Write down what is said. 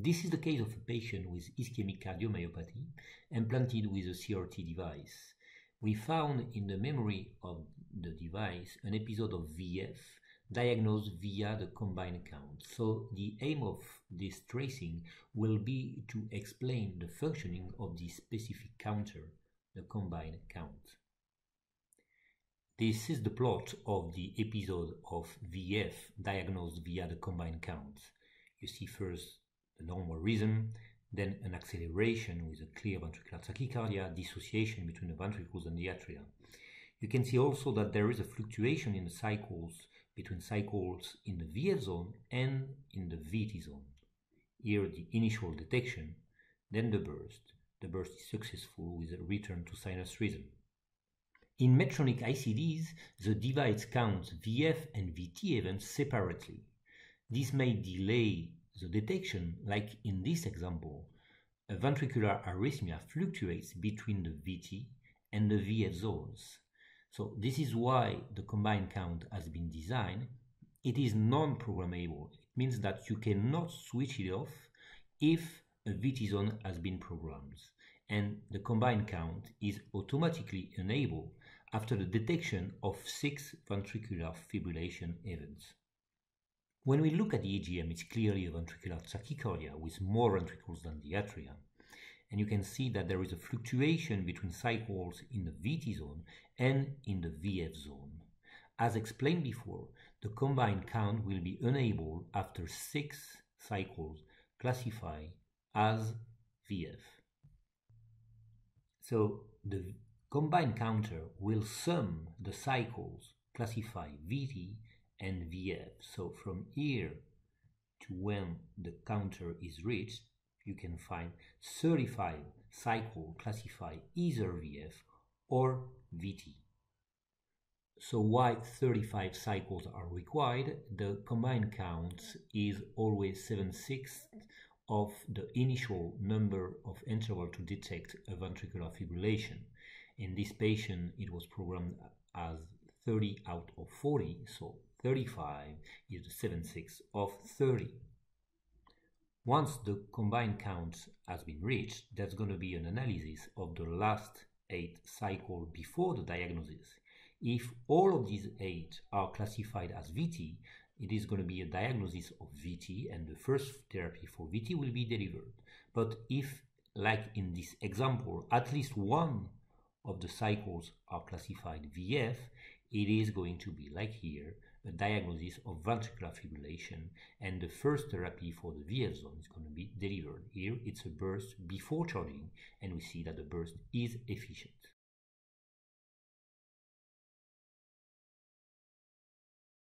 This is the case of a patient with ischemic cardiomyopathy implanted with a CRT device. We found in the memory of the device an episode of VF diagnosed via the combined count. So the aim of this tracing will be to explain the functioning of this specific counter, the combined count. This is the plot of the episode of VF diagnosed via the combined count. You see first the normal rhythm, then an acceleration with a clear ventricular tachycardia, dissociation between the ventricles and the atria. You can see also that there is a fluctuation in the cycles between cycles in the VF zone and in the VT zone. Here the initial detection, then the burst. The burst is successful with a return to sinus rhythm. In Medtronic ICDs, the device counts VF and VT events separately. This may delay the detection, like in this example, a ventricular arrhythmia fluctuates between the VT and the VF zones. So this is why the combined count has been designed. It is non-programmable. It means that you cannot switch it off if a VT zone has been programmed. And the combined count is automatically enabled after the detection of six ventricular fibrillation events. When we look at the EGM, it's clearly a ventricular tachycardia with more ventricles than the atria. And you can see that there is a fluctuation between cycles in the VT zone and in the VF zone. As explained before, the combined count will be enabled after six cycles classified as VF. So the combined counter will sum the cycles classified VT and VF. So from here to when the counter is reached, you can find 35 cycle classify either VF or VT. So why 35 cycles are required? The combined count is always 7 sixths of the initial number of interval to detect a ventricular fibrillation. In this patient, it was programmed as 30 out of 40, so 35 is the 7 6 of 30. Once the combined count has been reached, there's going to be an analysis of the last 8 cycles before the diagnosis. If all of these 8 are classified as VT, it is going to be a diagnosis of VT and the first therapy for VT will be delivered. But if, like in this example, at least one of the cycles are classified VF, it is going to be, like here, a diagnosis of ventricular fibrillation and the first therapy for the VF zone is going to be delivered. Here it's a burst before charging and we see that the burst is efficient.